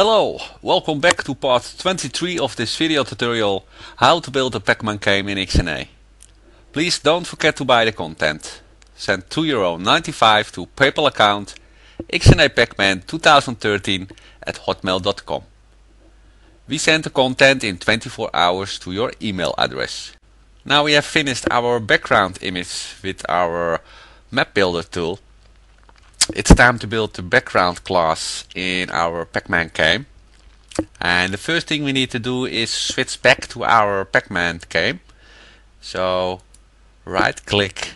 Hello, welcome back to part 23 of this video tutorial how to build a Pac-Man game in XNA. Please don't forget to buy the content. Send €2.95 to PayPal account xnapacman 2013 at hotmail.com. We send the content in 24 hours to your email address. Now we have finished our background image with our map builder tool it's time to build the background class in our Pac-Man game. And the first thing we need to do is switch back to our Pac-Man game. So right click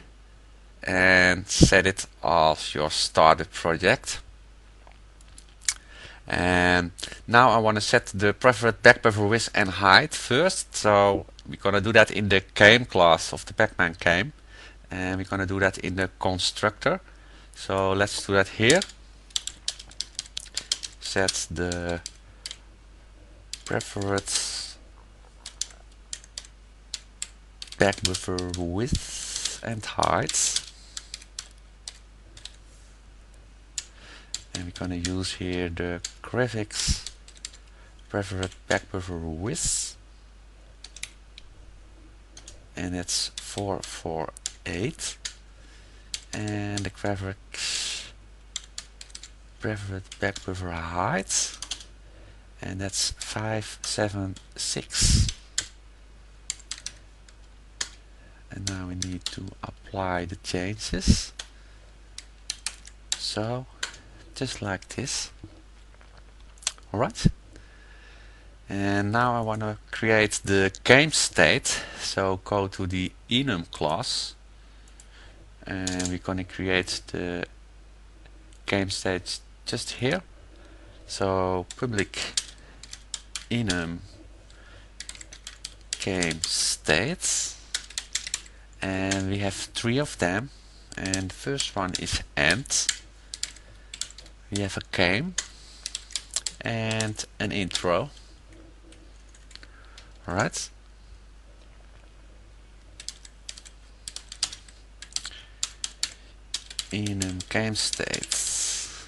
and set it as your started project. And now I want to set the preferred back buffer width and height first. So we're going to do that in the game class of the Pac-Man game. And we're going to do that in the constructor. So let's do that here. Set the preferred back buffer width and height. And we're gonna use here the graphics preferred back buffer width and it's 448 and the graphics preferred back buffer height and that's 576 and now we need to apply the changes. So just like this. Alright and now I want to create the game state. So go to the enum class and we're to create the game state just here. So public enum game states. And we have three of them. And the first one is end. We have a game and an intro. Alright in a game states.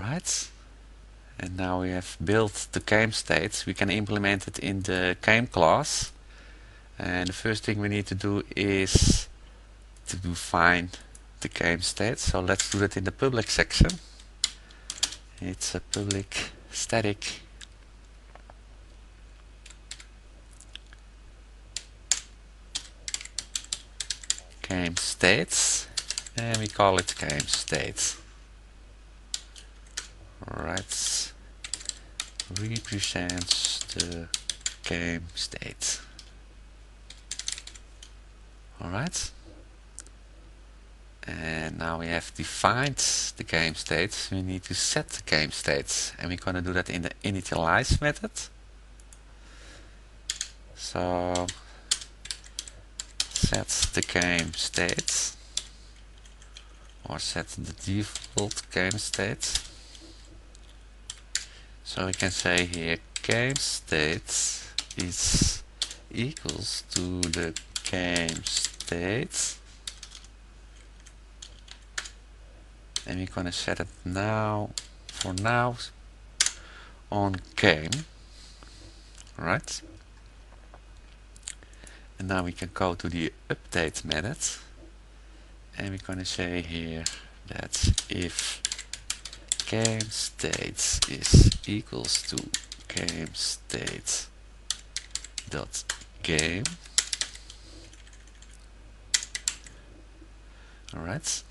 Alright, and now we have built the game states. We can implement it in the game class. And the first thing we need to do is to define the game state. So let's do it in the public section. It's a public static game states. And we call it game states. Right represents the game state alright. And now we have defined the game states. We need to set the game states. And we're to do that in the initialize method. So set the game state or set the default game state so we can say here game state is equals to the game state and we're gonna set it now for now on game. Right and now we can go to the update method and we're going to say here that if game state is equals to game state dot game. All right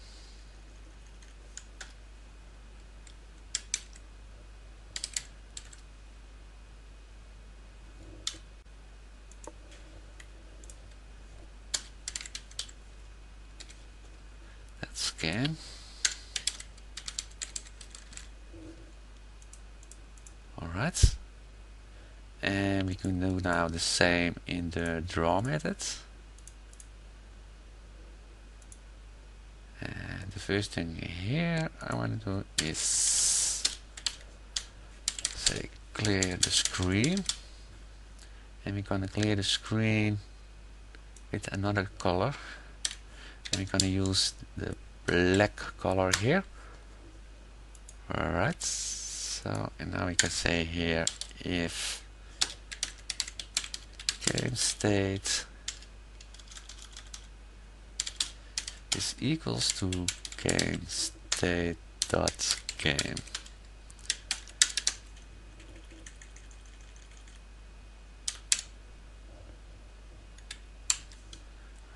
scan. Alright. And we can do now the same in the draw method. And the first thing here I want to do is say clear the screen. And we're gonna clear the screen with another color and we're gonna use the black color here alright so and now we can say here if game state is equals to game state dot game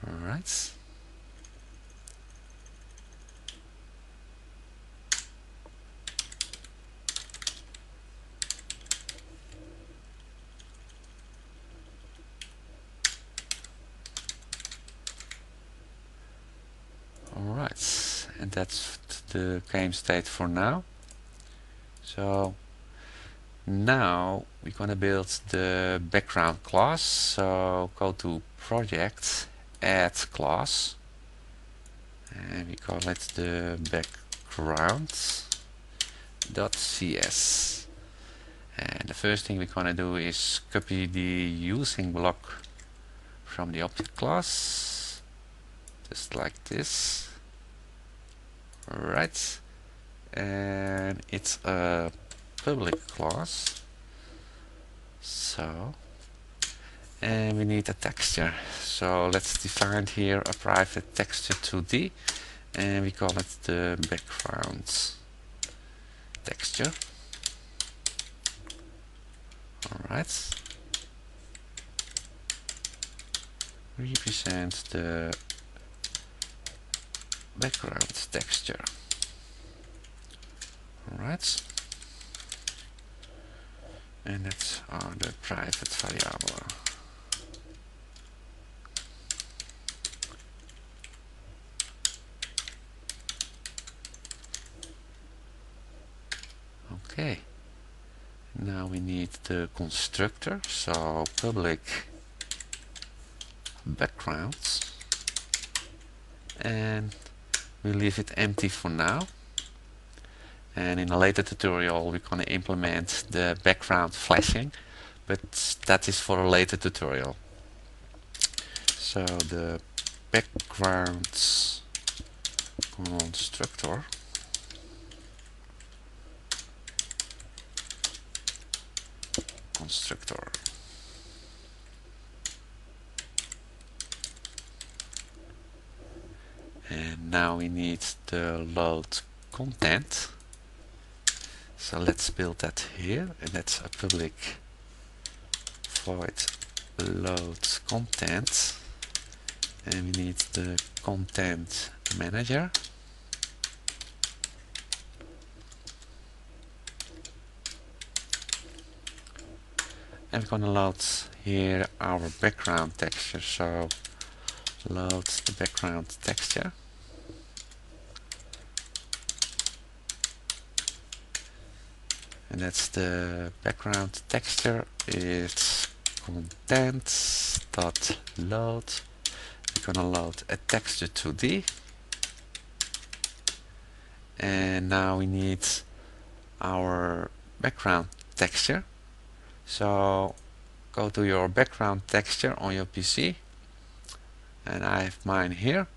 Alright. Alright, that's the game state for now. So now we're gonna build the background class. So go to project add class and we call it the background.cs and the first thing we're gonna do is copy the using block from the object class just like this alright. And it's a public class so. And we need a texture. So let's define here a private texture 2D and we call it the background texture. Alright. Represent the background texture. Alright. And that's our the private variable. Okay. Now we need the constructor, so public backgrounds. And we leave it empty for now. And in a later tutorial we're going to implement the background flashing but that is for a later tutorial. So the backgrounds constructor. Constructor. And now we need the load content. So let's build that here. And that's a public void load content. And we need the content manager. And we're gonna load here our background texture. So load the background texture. And that's the background texture. It's content dot load we're gonna load a texture 2d and now we need our background texture. So go to your background texture on your PC and I have mine here.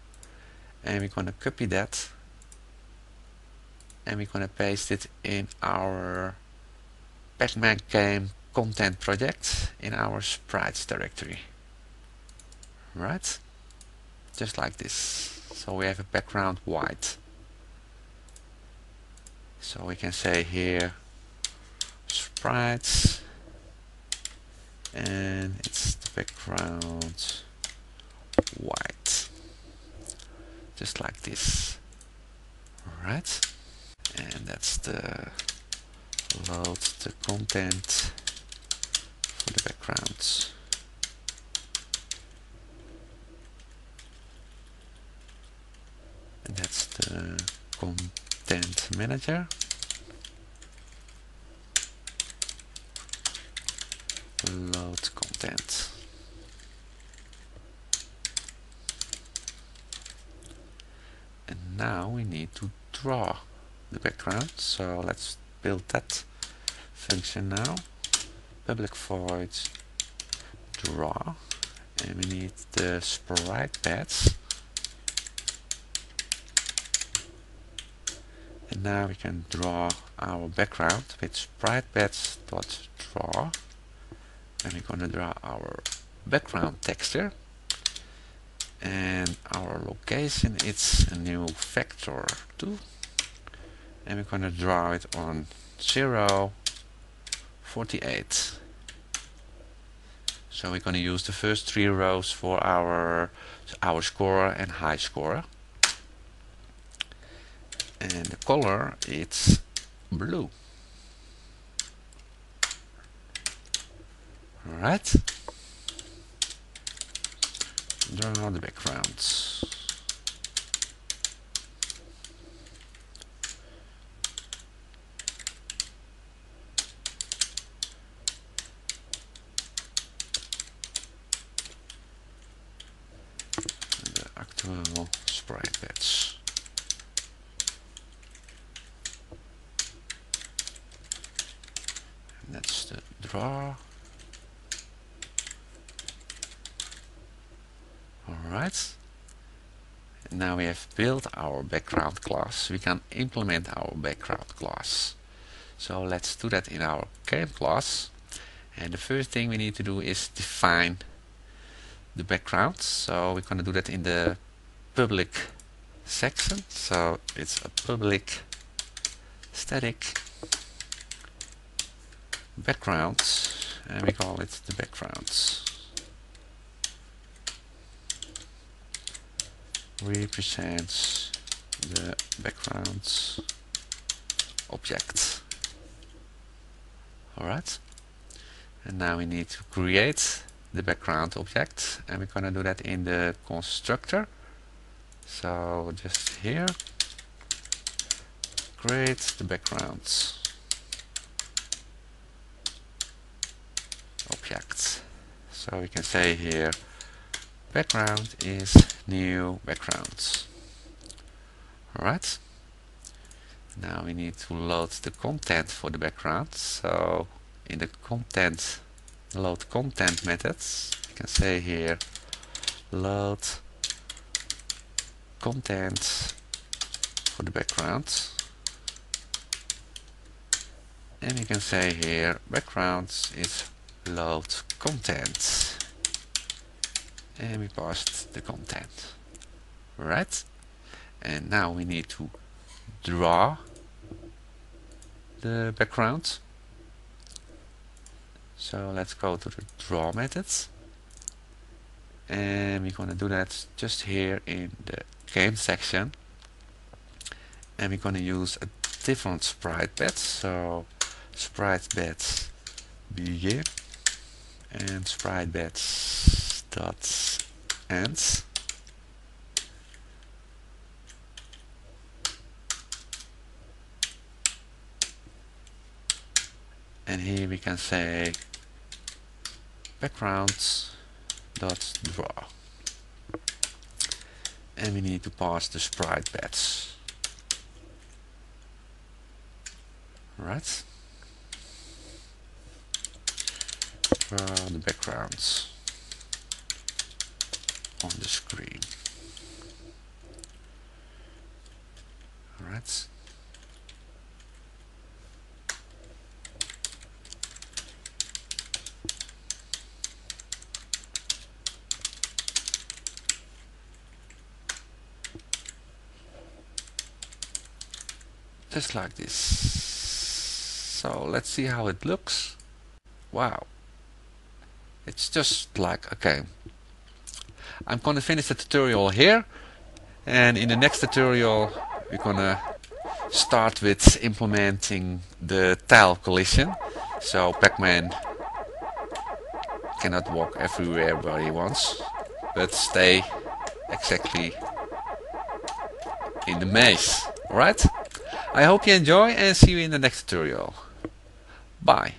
And we're going to copy that. And we're going to paste it in our Pac-Man game content project in our sprites directory. Right? Just like this. So we have a background white. So we can say here sprites. And it's the background white. Just like this. Alright. And that's the load the content for the background. And that's the content manager. Load content. And now we need to draw the background, so let's build that function now. Public void draw. And we need the sprite batch. And now we can draw our background with sprite batch dot draw. And we're going to draw our background texture and our location it's a new vector 2 and we're going to draw it on 0 48 so we're going to use the first three rows for our our scorer and high score and the color it's blue alright draw the backgrounds the actual sprite and that's the draw Alright. Now we have built our background class. We can implement our background class. So let's do that in our game class. And the first thing we need to do is define the background. So we're going to do that in the public section. So it's a public static background and we call it the backgrounds. Represents the background object. Alright. And now we need to create the background object and we're to do that in the constructor. So just here create the background object. So we can say here background is new backgrounds. Alright. Now we need to load the content for the background. So in the content load content methods, you can say here load content for the background. And you can say here background is load content and we passed the content. Right? And now we need to draw the background. So let's go to the draw methods. And we're going to do that just here in the game section. And we're going to use a different sprite batch. So sprite batch begin. And sprite batch dots ends. And here we can say backgrounds dot draw. And we need to pass the sprite batch. Right? Draw the backgrounds on the screen. Alright. Just like this. So let's see how it looks. Wow. It's just like a game. I'm going to finish the tutorial here and in the next tutorial we're going to start with implementing the tile collision. So Pac-Man cannot walk everywhere where he wants but stay exactly in the maze. Alright I hope you enjoy and see you in the next tutorial. Bye